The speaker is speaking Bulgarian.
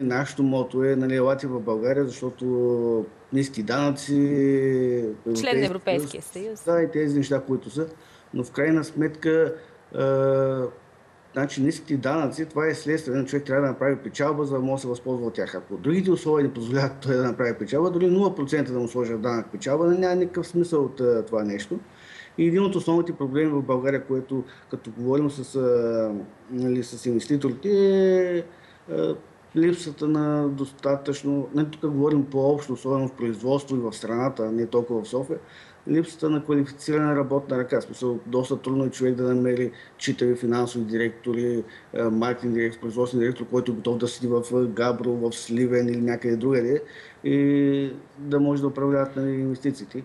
Нашето мото е, нали, елате в България, защото ниски данъци... Член на Европейския съюз. Да, и тези неща, които са. Но в крайна сметка, а, значи ниските данъци, това е следствие. на Човек трябва да направи печалба, за да може да се възползва от тях. Ако другите условия не позволяват той да направи печалба, дори 0% да му сложи в данък печалба, няма никакъв смисъл от а, това нещо. И един от основните проблеми в България, което като говорим с, а, нали, с инвеститорите е липсата на достатъчно, не тук говорим по-общо, особено в производство и в страната, не толкова в София, липсата на квалифицирана работна ръка. Смисъл, доста трудно е човек да намери читави финансови директори, маркетинг директор, производствен директор, който е готов да седи в Габро, в Сливен или някъде другаде и да може да управляват на инвестициите.